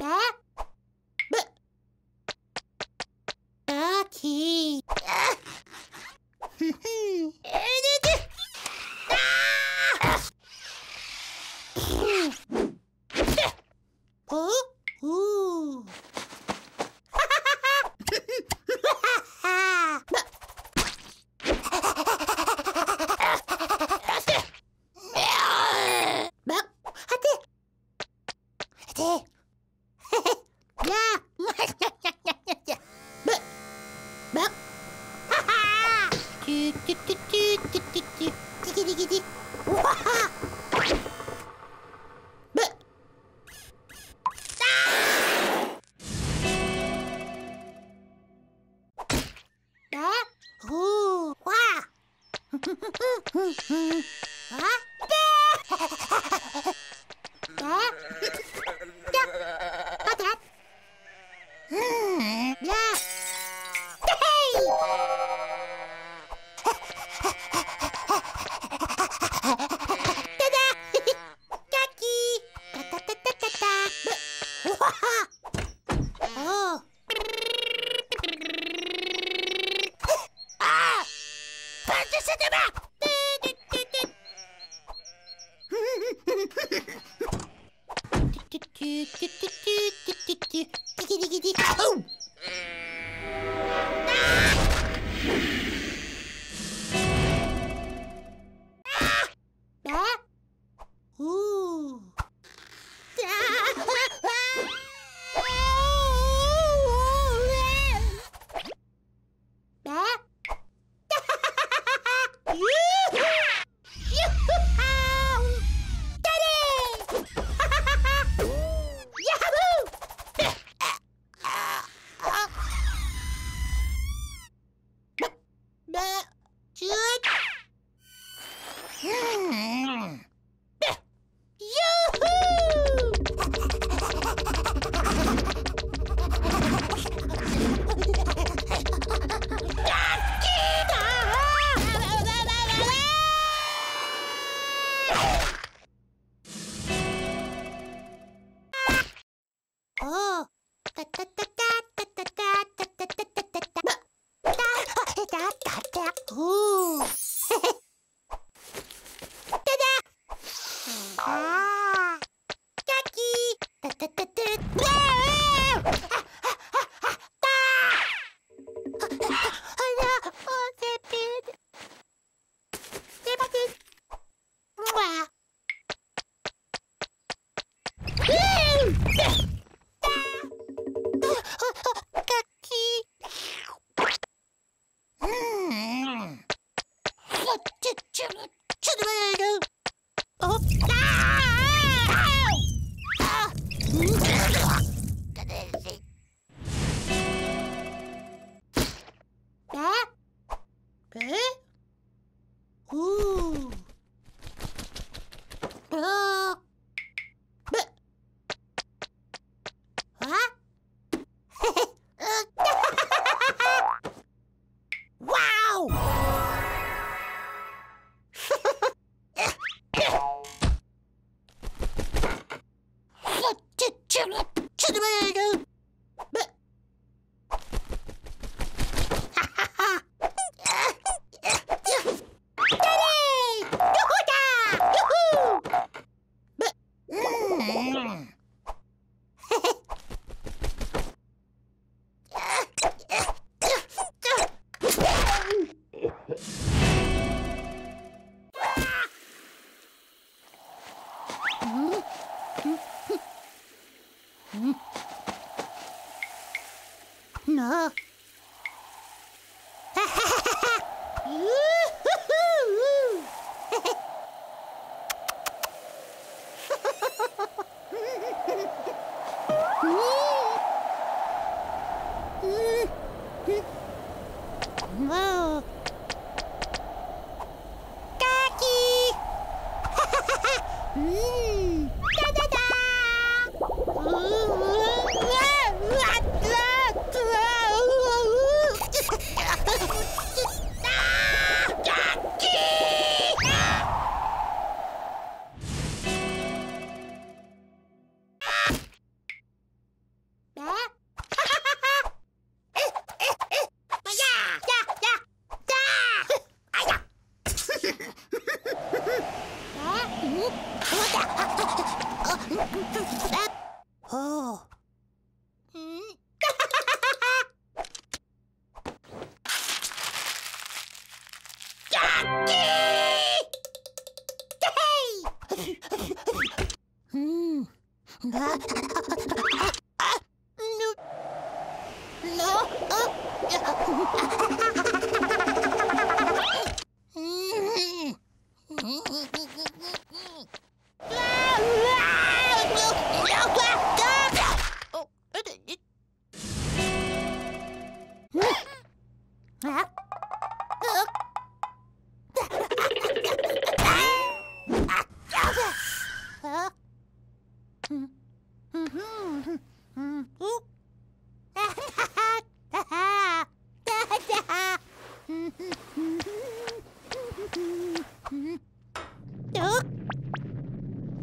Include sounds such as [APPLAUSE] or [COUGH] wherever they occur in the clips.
て。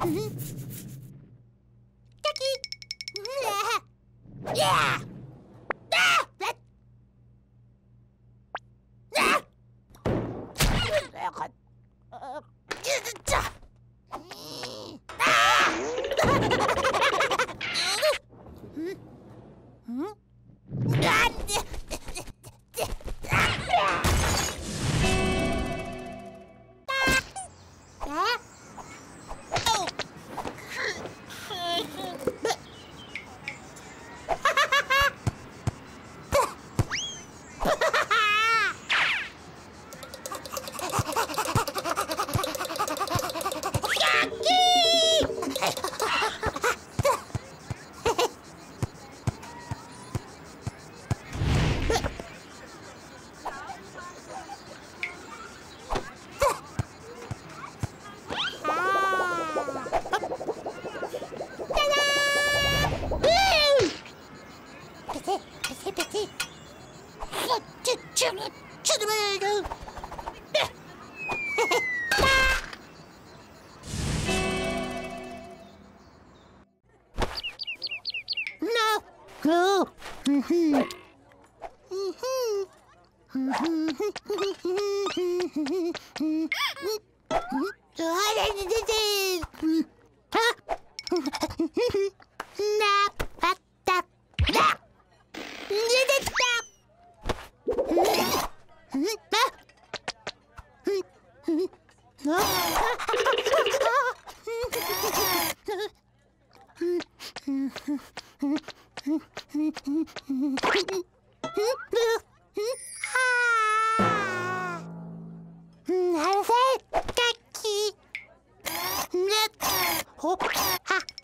Mm-hmm. Ha!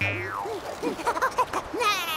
[LAUGHS] nah.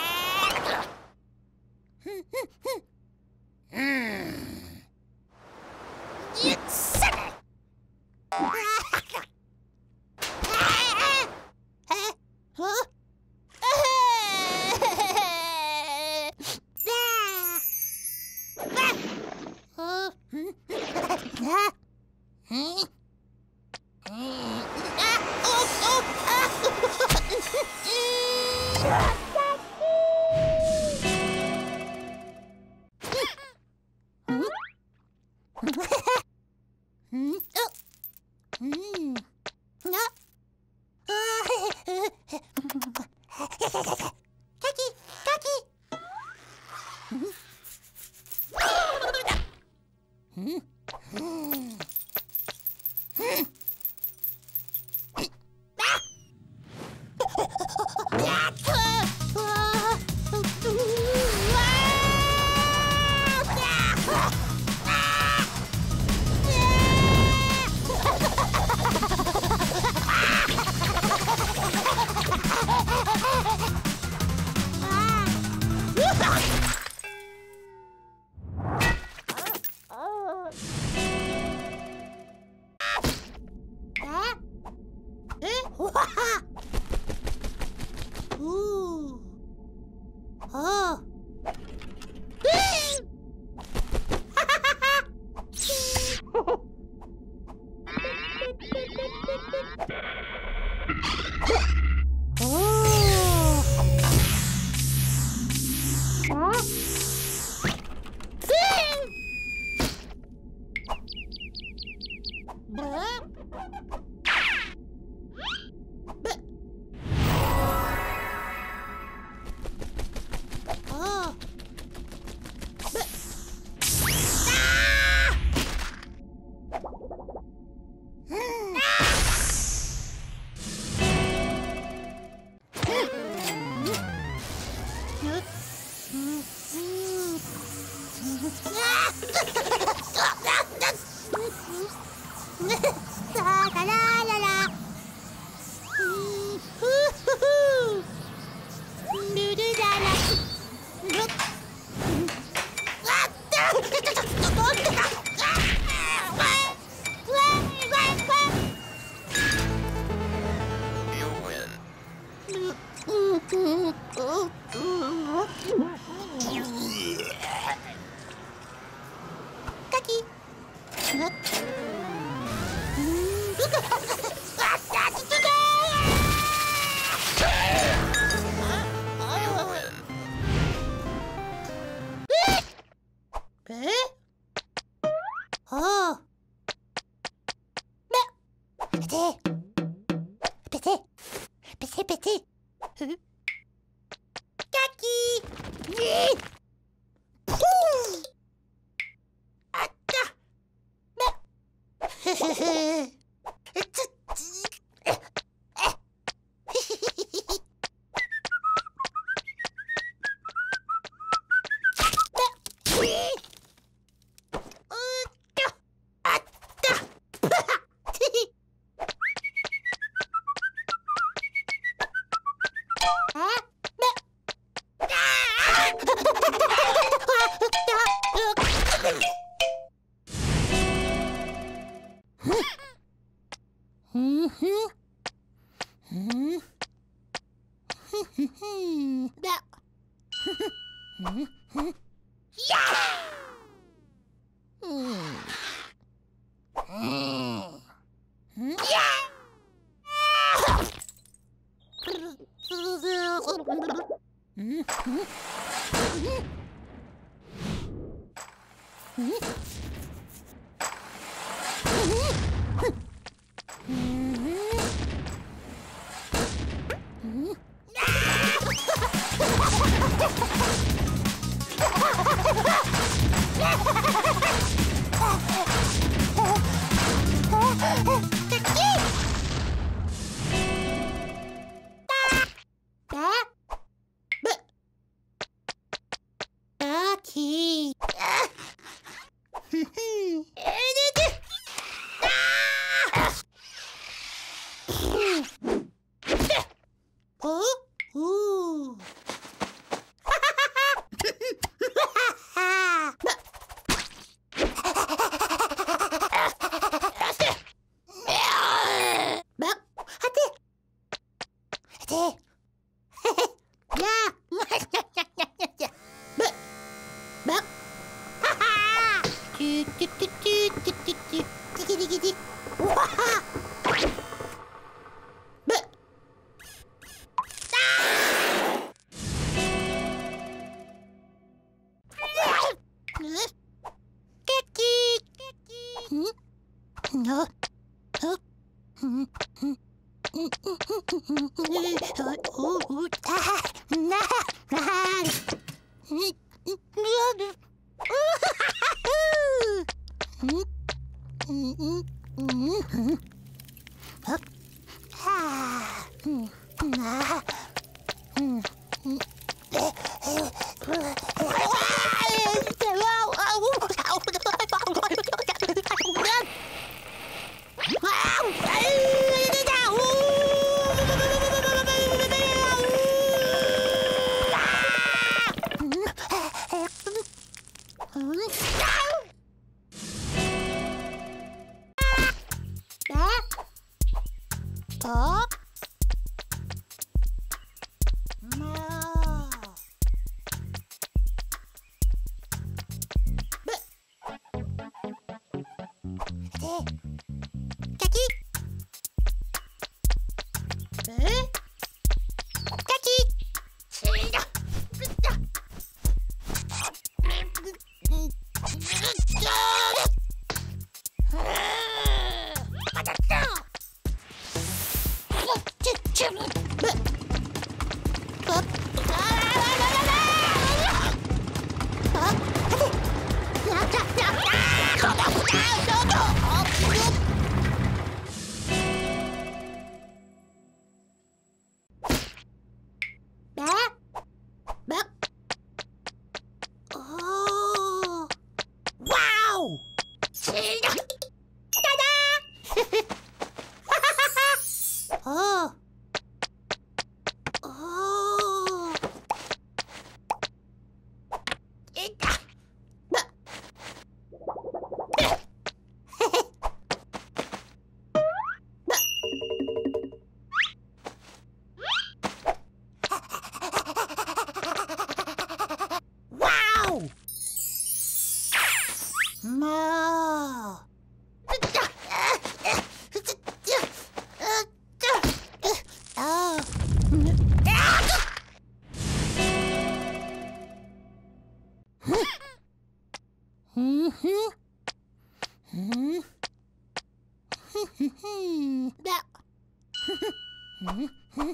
Hmm? Huh?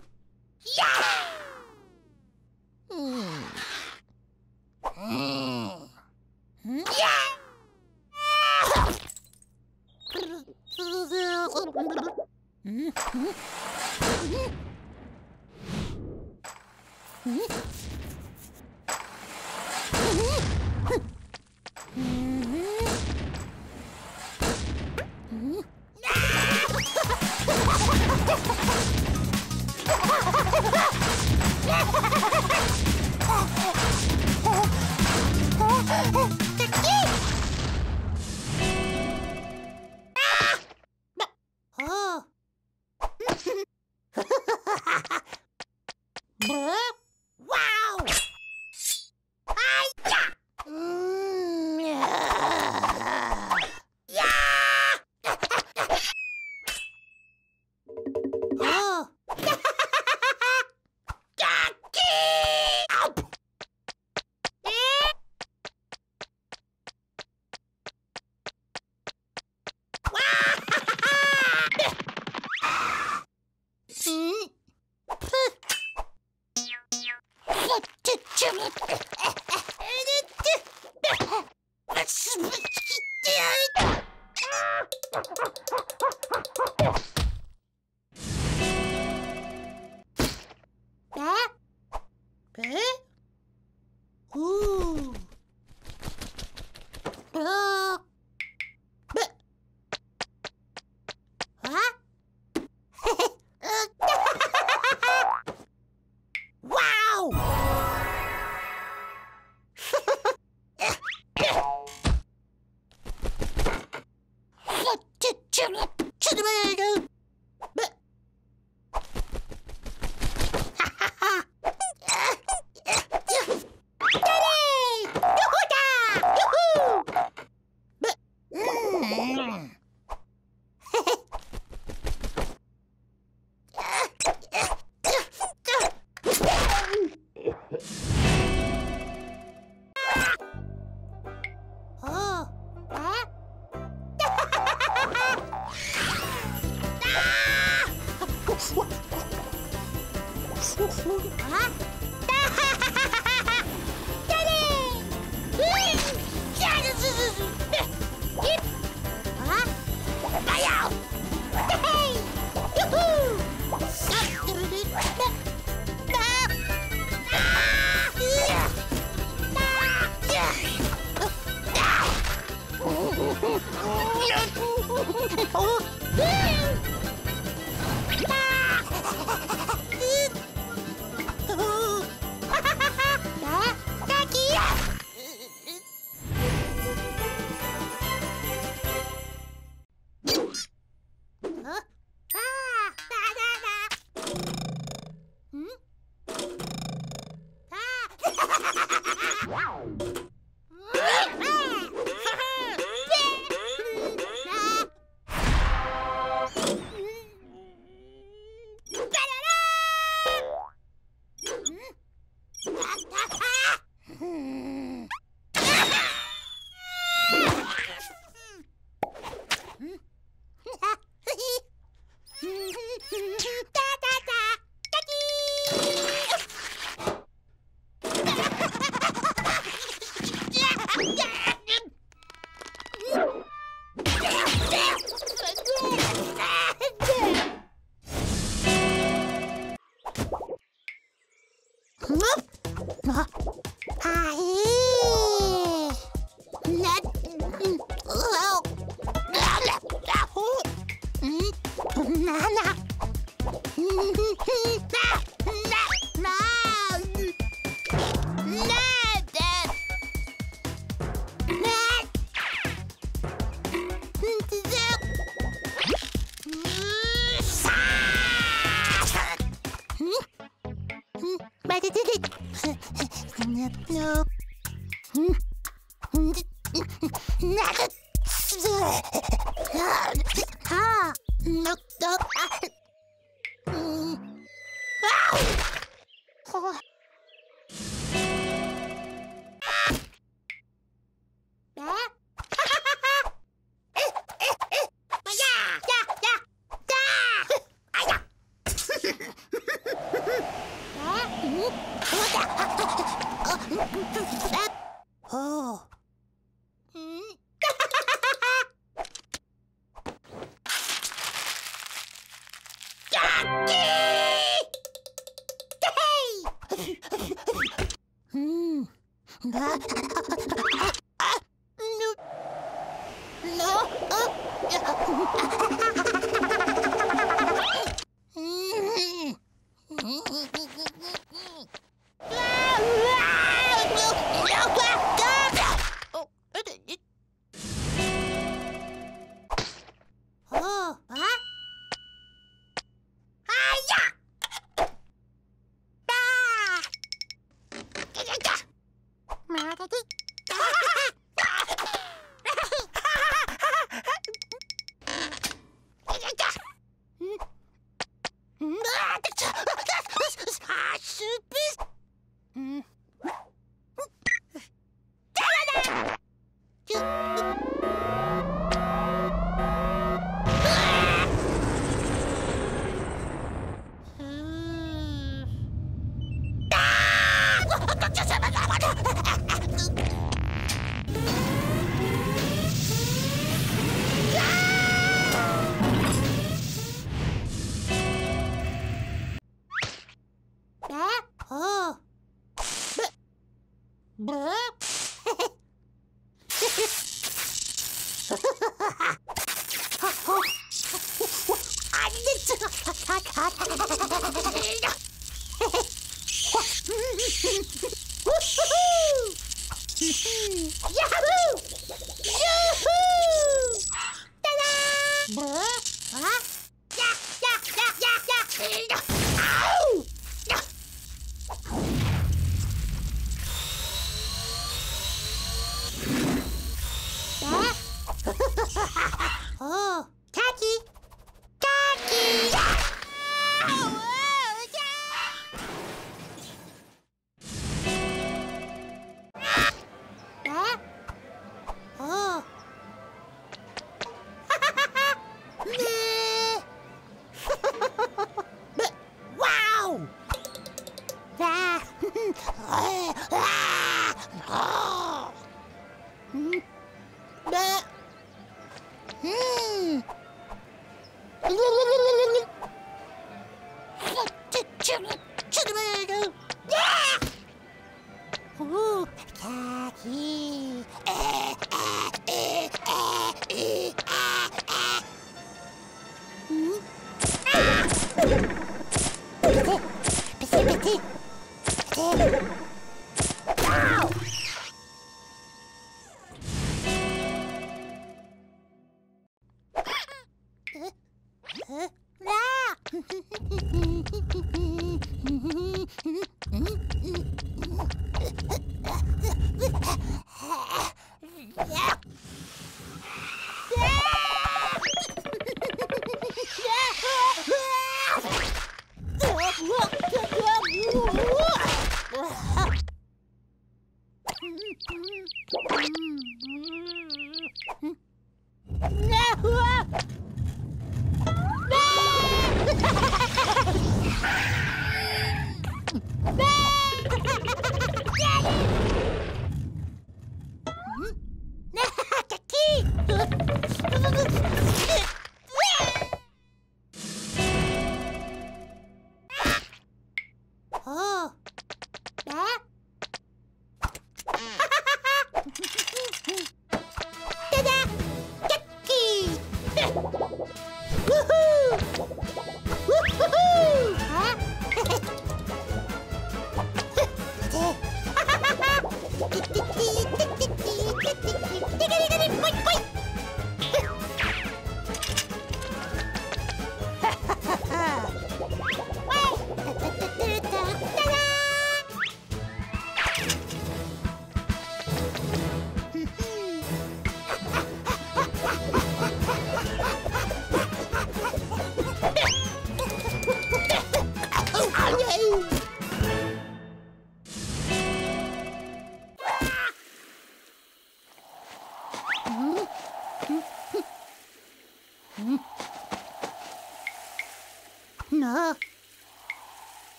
Huh?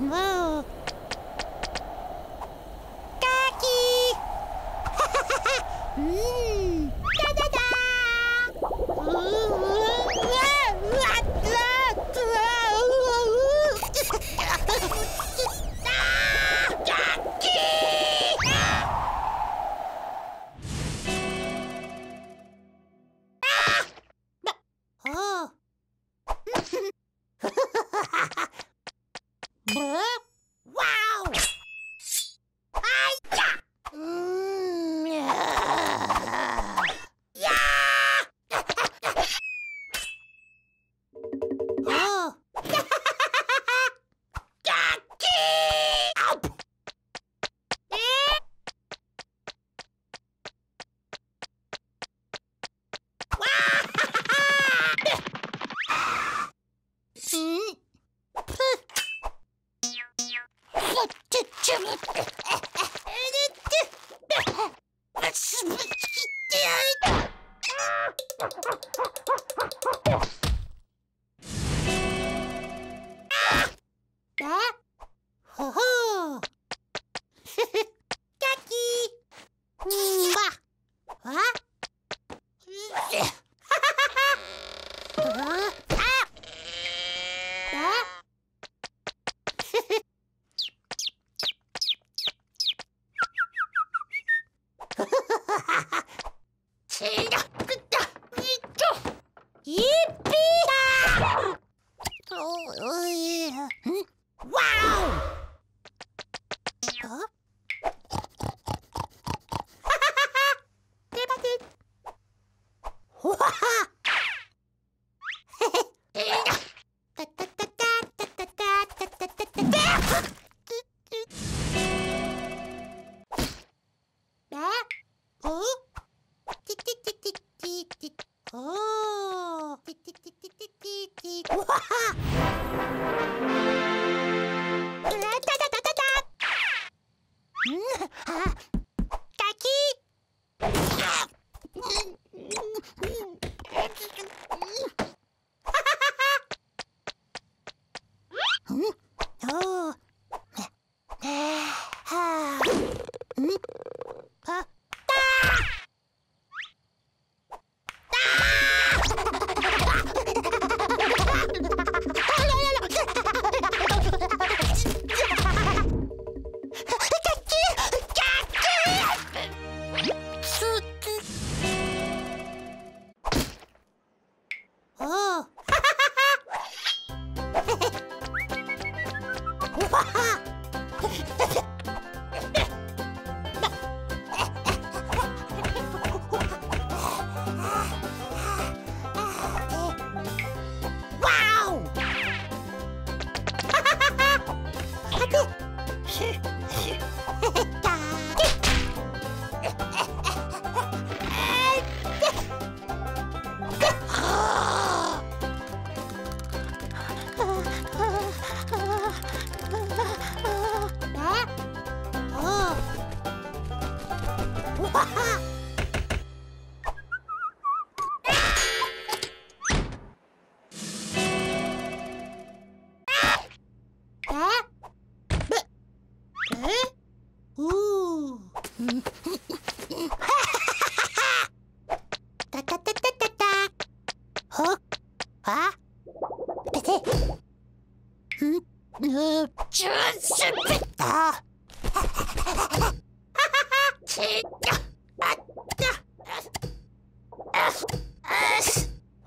Moo. Kaki! Mmm.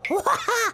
わあ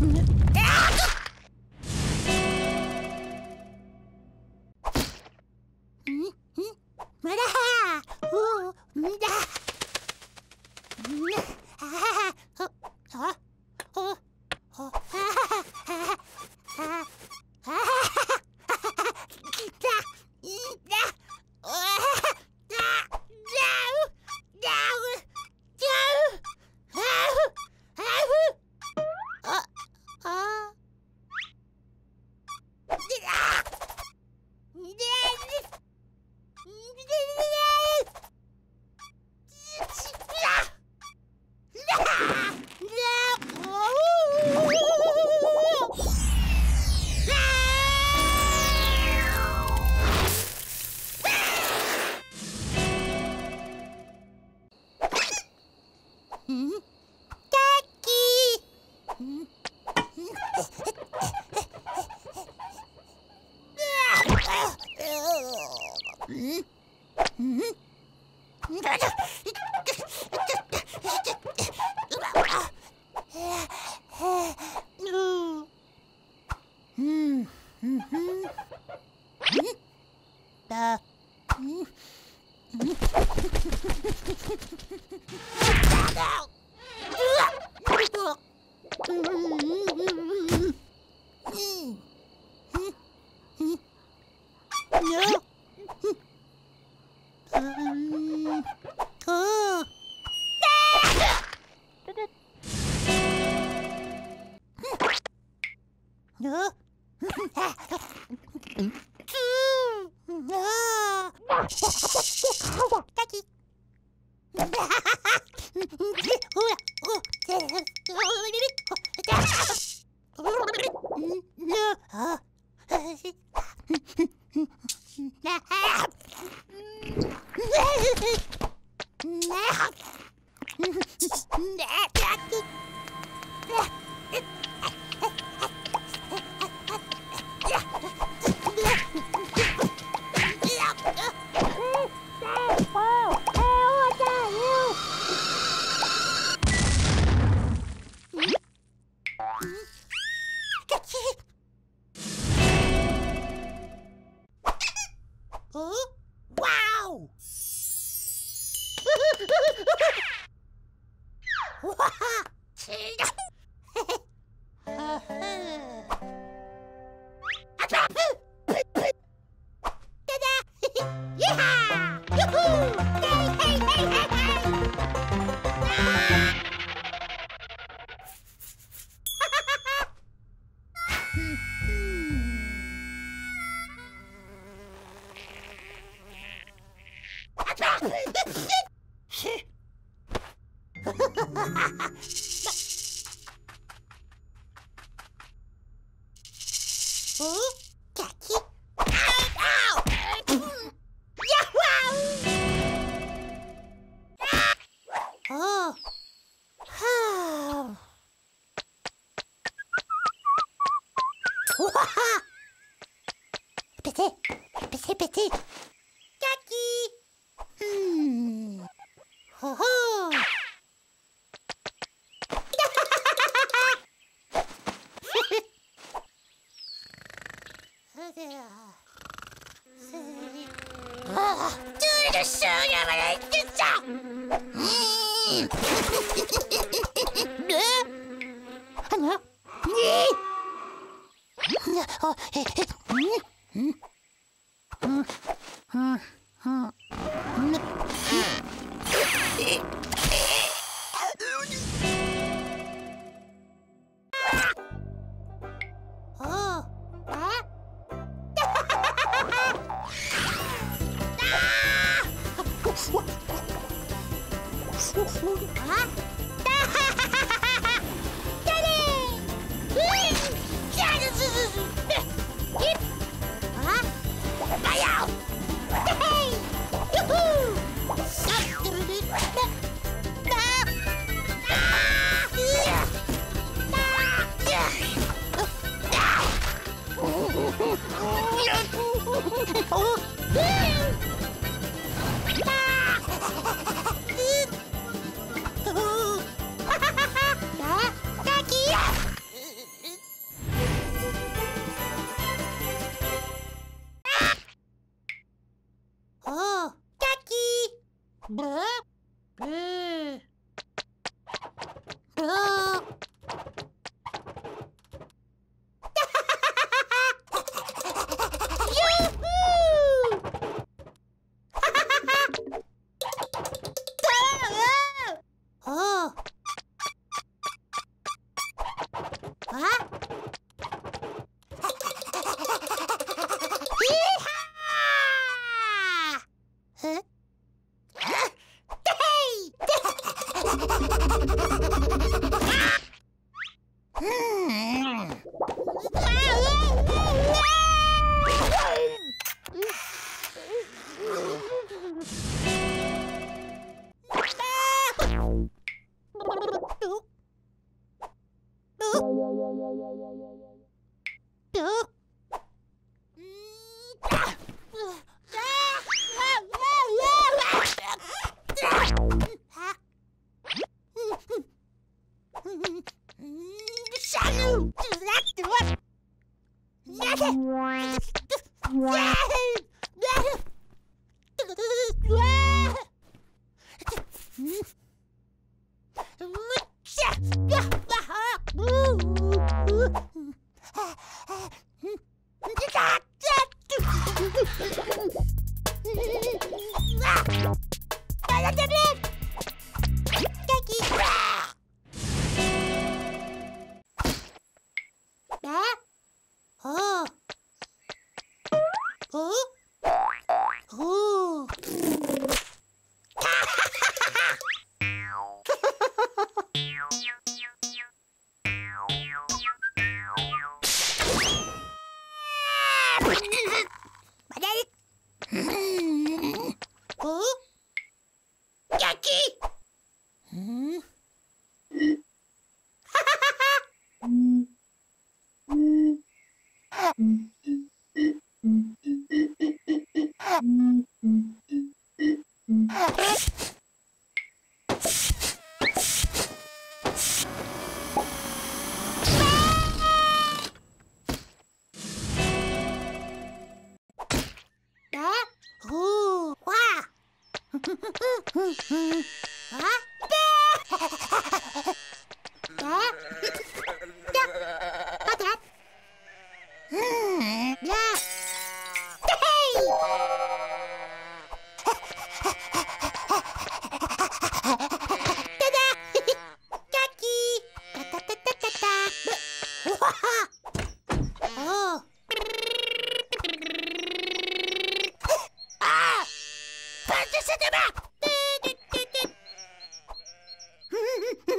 Mm-hmm.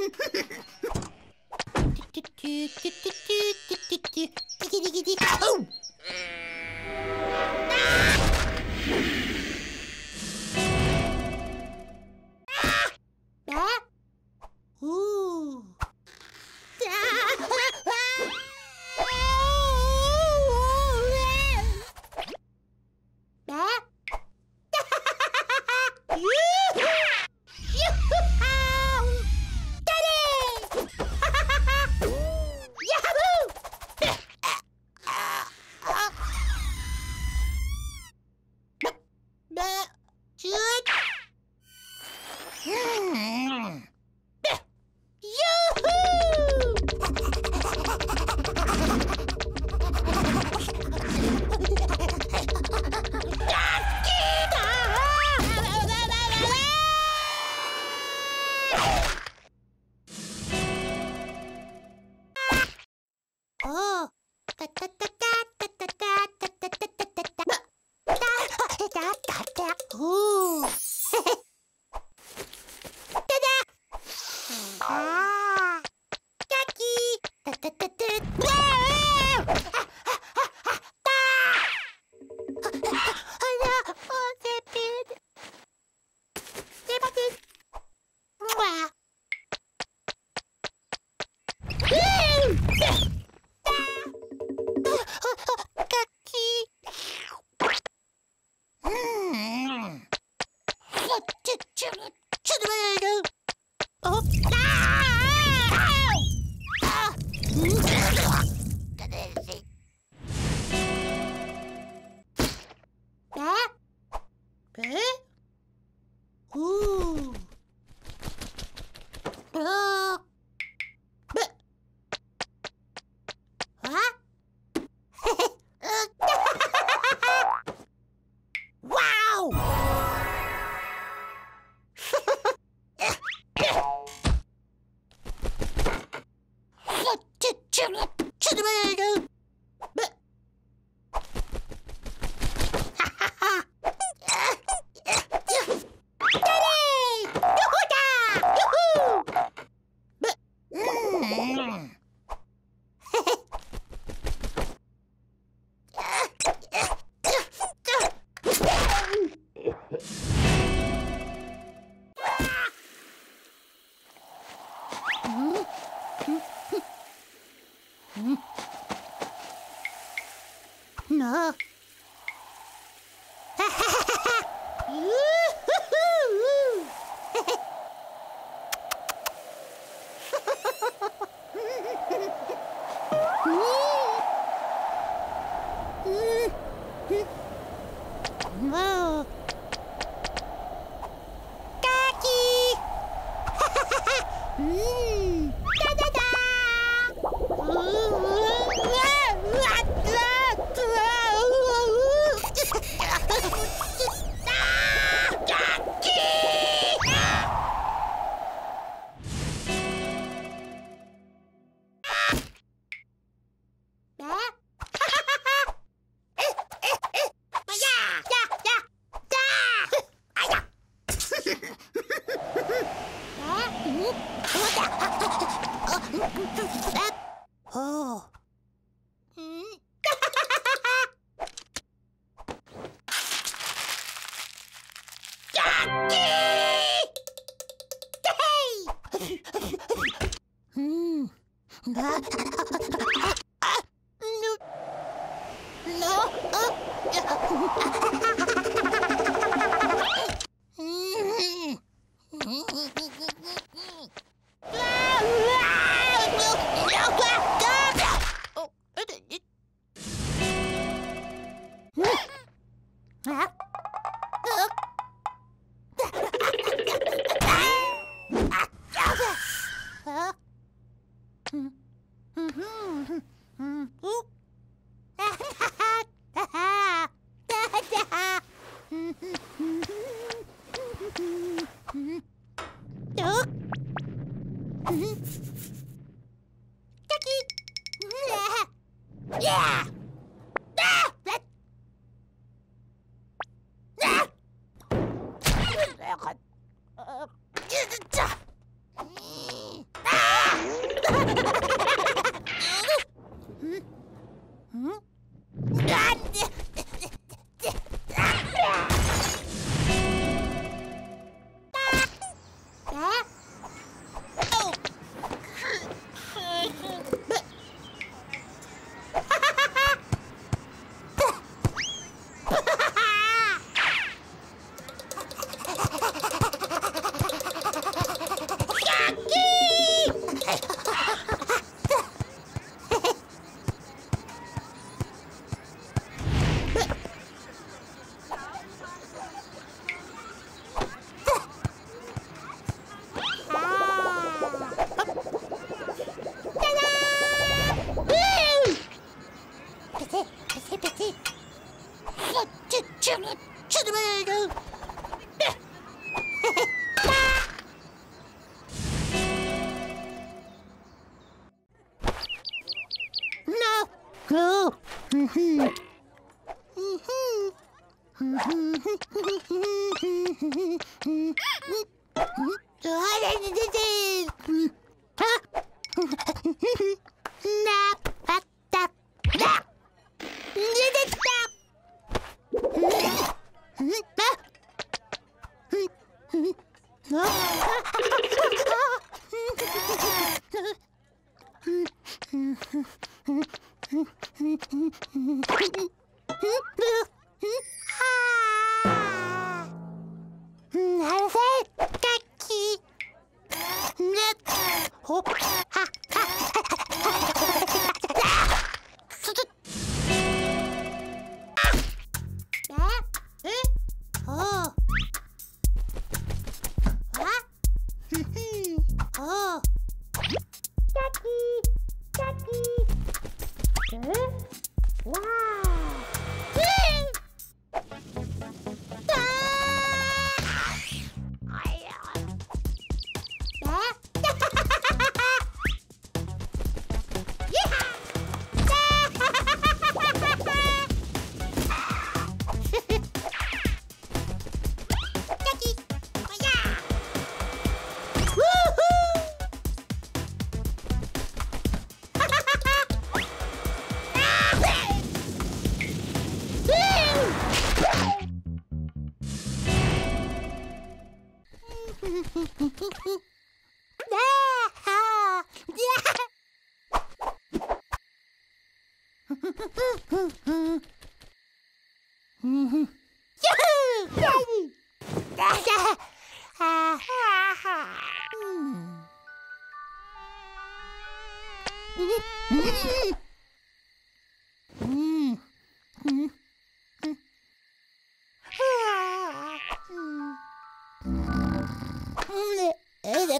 [LAUGHS] Do do do do do do. No. Uh, [LAUGHS] Mm-hmm. Ê,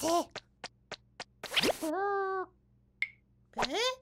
してえ